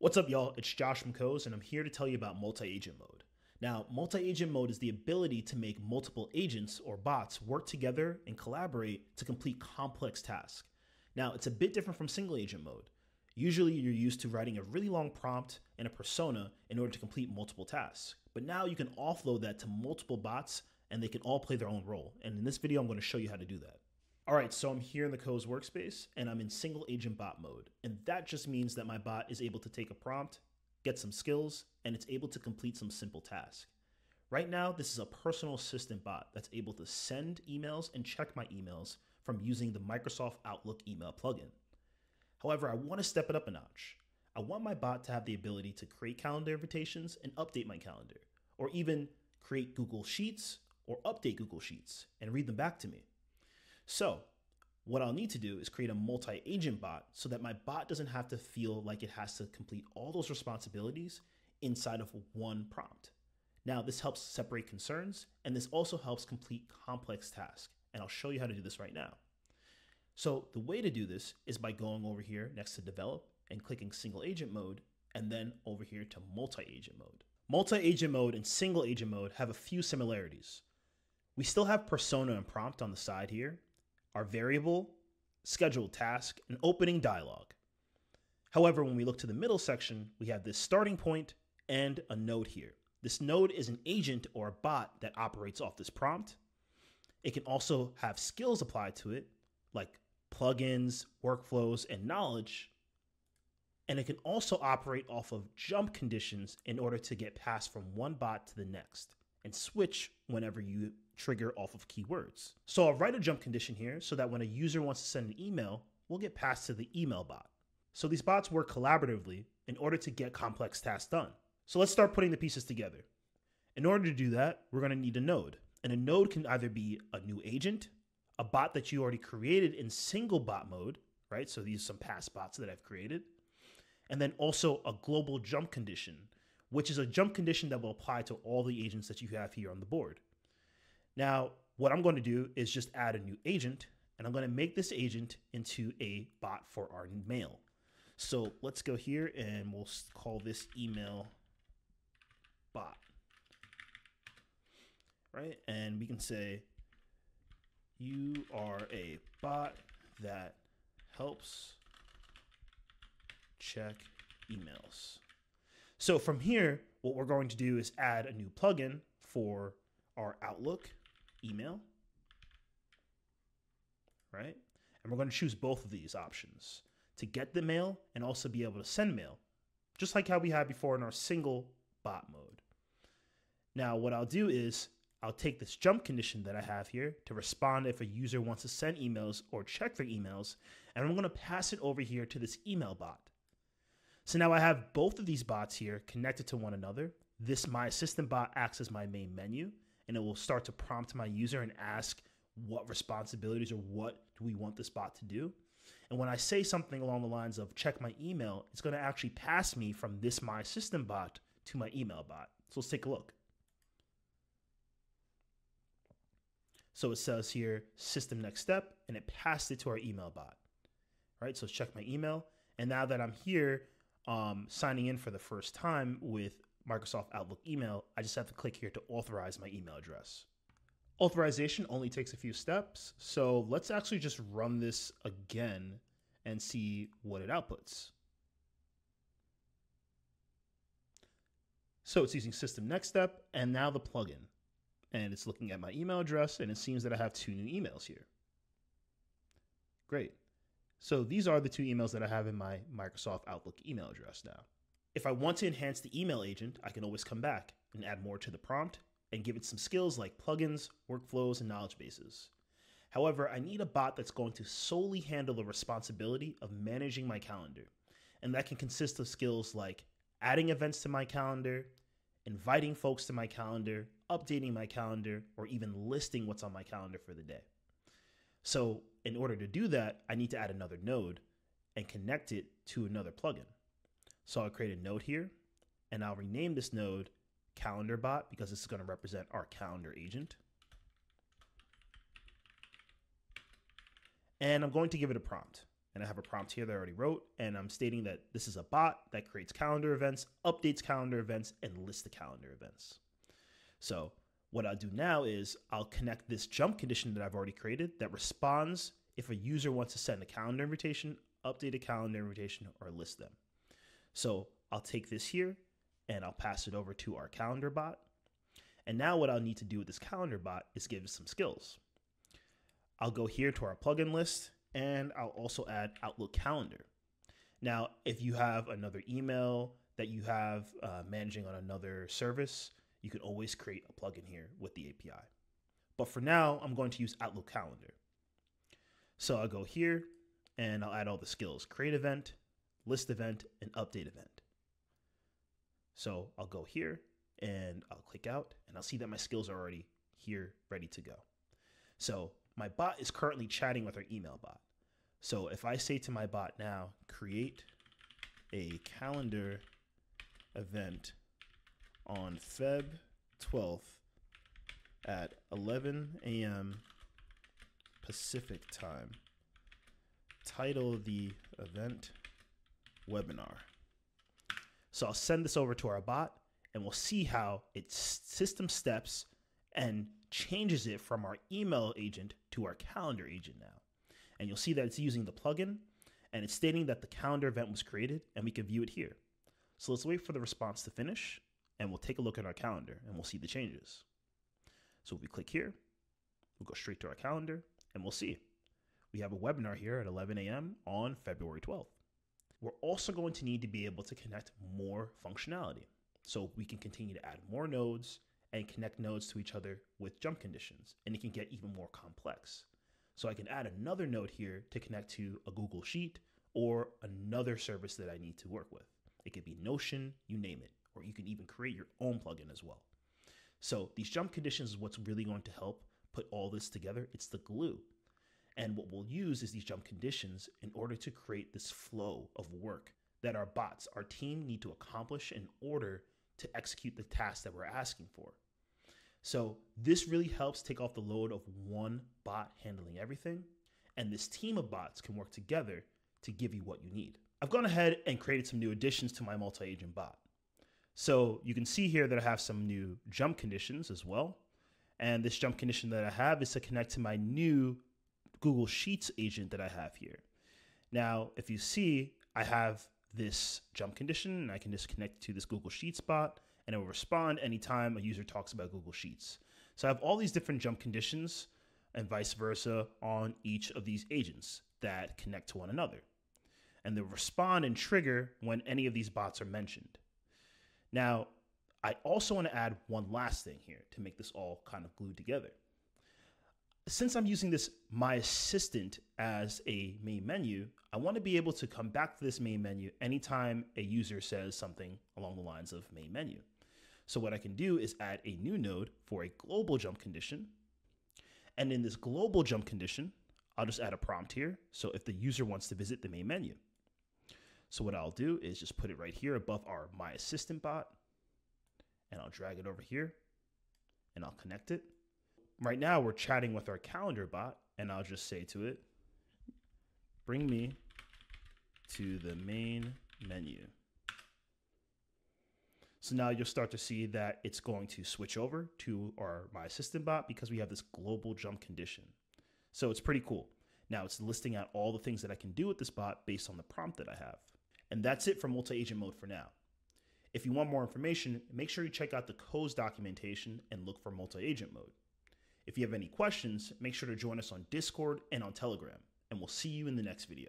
What's up, y'all? It's Josh Coze, and I'm here to tell you about multi agent mode. Now, multi agent mode is the ability to make multiple agents or bots work together and collaborate to complete complex tasks. Now, it's a bit different from single agent mode. Usually, you're used to writing a really long prompt and a persona in order to complete multiple tasks. But now you can offload that to multiple bots and they can all play their own role. And in this video, I'm going to show you how to do that. All right, so I'm here in the Coze workspace and I'm in single agent bot mode. And that just means that my bot is able to take a prompt, get some skills, and it's able to complete some simple tasks. Right now, this is a personal assistant bot that's able to send emails and check my emails from using the Microsoft Outlook email plugin. However, I want to step it up a notch. I want my bot to have the ability to create calendar invitations and update my calendar, or even create Google Sheets or update Google Sheets and read them back to me. So, what I'll need to do is create a multi agent bot so that my bot doesn't have to feel like it has to complete all those responsibilities inside of one prompt. Now, this helps separate concerns, and this also helps complete complex tasks. And I'll show you how to do this right now. So, the way to do this is by going over here next to develop and clicking single agent mode, and then over here to multi agent mode. Multi agent mode and single agent mode have a few similarities. We still have persona and prompt on the side here, our variable, scheduled task, and opening dialog. However, when we look to the middle section, we have this starting point and a node here. This node is an agent or a bot that operates off this prompt. It can also have skills applied to it, like plugins, workflows, and knowledge. And it can also operate off of jump conditions in order to get passed from one bot to the next and switch whenever you trigger off of keywords. So I'll write a jump condition here so that when a user wants to send an email, we'll get passed to the email bot. So these bots work collaboratively in order to get complex tasks done. So let's start putting the pieces together. In order to do that, we're going to need a node. And a node can either be a new agent, a bot that you already created in single bot mode, right? So these are some past bots that I've created. And then also a global jump condition, which is a jump condition that will apply to all the agents that you have here on the board. Now, what I'm going to do is just add a new agent, and I'm going to make this agent into a bot for our mail. So let's go here and we'll call this email bot. Right? And we can say, you are a bot that helps check emails. So from here, what we're going to do is add a new plugin for our Outlook email, right? And we're going to choose both of these options to get the mail and also be able to send mail, just like how we had before in our single bot mode. Now, what I'll do is I'll take this jump condition that I have here to respond if a user wants to send emails or check their emails, and I'm going to pass it over here to this email bot. So now I have both of these bots here connected to one another. This My Assistant bot acts as my main menu, and it will start to prompt my user and ask what responsibilities or what do we want this bot to do. And when I say something along the lines of check my email, it's going to actually pass me from this My Assistant bot to my email bot. So let's take a look. So it says here system next step, and it passed it to our email bot. All right, so check my email. And now that I'm here um, signing in for the first time with Microsoft Outlook email, I just have to click here to authorize my email address. Authorization only takes a few steps, so let's actually just run this again and see what it outputs. So it's using system next step and now the plugin. And it's looking at my email address and it seems that I have two new emails here. Great. So these are the two emails that I have in my Microsoft Outlook email address now. If I want to enhance the email agent, I can always come back and add more to the prompt and give it some skills like plugins, workflows, and knowledge bases. However, I need a bot that's going to solely handle the responsibility of managing my calendar. And that can consist of skills like adding events to my calendar, inviting folks to my calendar, updating my calendar, or even listing what's on my calendar for the day. So, in order to do that, I need to add another node and connect it to another plugin. So I'll create a node here and I'll rename this node calendar bot because this is going to represent our calendar agent. And I'm going to give it a prompt. and I have a prompt here that I already wrote, and I'm stating that this is a bot that creates calendar events, updates calendar events, and lists the calendar events. So what I'll do now is I'll connect this jump condition that I've already created that responds if a user wants to send a calendar invitation, update a calendar invitation, or list them. So I'll take this here and I'll pass it over to our calendar bot. And now what I'll need to do with this calendar bot is give it some skills. I'll go here to our plugin list and I'll also add Outlook Calendar. Now, if you have another email that you have uh, managing on another service, you can always create a plugin here with the API. But for now, I'm going to use Outlook Calendar. So I'll go here and I'll add all the skills create event, list event, and update event. So I'll go here and I'll click out and I'll see that my skills are already here ready to go. So my bot is currently chatting with our email bot. So if I say to my bot now, create a calendar event on Feb 12th at 11 a.m. Pacific time, title the event webinar. So I'll send this over to our bot and we'll see how it system steps and changes it from our email agent to our calendar agent now. And you'll see that it's using the plugin and it's stating that the calendar event was created and we can view it here. So let's wait for the response to finish and we'll take a look at our calendar and we'll see the changes. So if we click here, we'll go straight to our calendar and we'll see. We have a webinar here at 11 a.m. on February 12th. We're also going to need to be able to connect more functionality. So we can continue to add more nodes and connect nodes to each other with jump conditions, and it can get even more complex. So I can add another node here to connect to a Google Sheet or another service that I need to work with. It could be Notion, you name it, or you can even create your own plugin as well. So these jump conditions is what's really going to help put all this together. It's the glue. And what we'll use is these jump conditions in order to create this flow of work that our bots, our team need to accomplish in order to execute the task that we're asking for. So this really helps take off the load of one bot handling everything. And this team of bots can work together to give you what you need. I've gone ahead and created some new additions to my multi-agent bot. So you can see here that I have some new jump conditions as well. And this jump condition that I have is to connect to my new Google Sheets agent that I have here. Now, if you see, I have this jump condition and I can just connect to this Google Sheets bot and it will respond anytime a user talks about Google Sheets. So I have all these different jump conditions and vice versa on each of these agents that connect to one another. And they'll respond and trigger when any of these bots are mentioned. Now, I also want to add one last thing here to make this all kind of glued together since I'm using this My Assistant as a main menu, I want to be able to come back to this main menu anytime a user says something along the lines of main menu. So what I can do is add a new node for a global jump condition. And in this global jump condition, I'll just add a prompt here. So if the user wants to visit the main menu. So what I'll do is just put it right here above our My Assistant bot and I'll drag it over here and I'll connect it right now we're chatting with our calendar bot, and I'll just say to it, bring me to the main menu. So now you'll start to see that it's going to switch over to our My Assistant bot because we have this global jump condition. So it's pretty cool. Now it's listing out all the things that I can do with this bot based on the prompt that I have. And that's it for multi-agent mode for now. If you want more information, make sure you check out the Coze documentation and look for multi-agent mode. If you have any questions, make sure to join us on Discord and on Telegram, and we'll see you in the next video.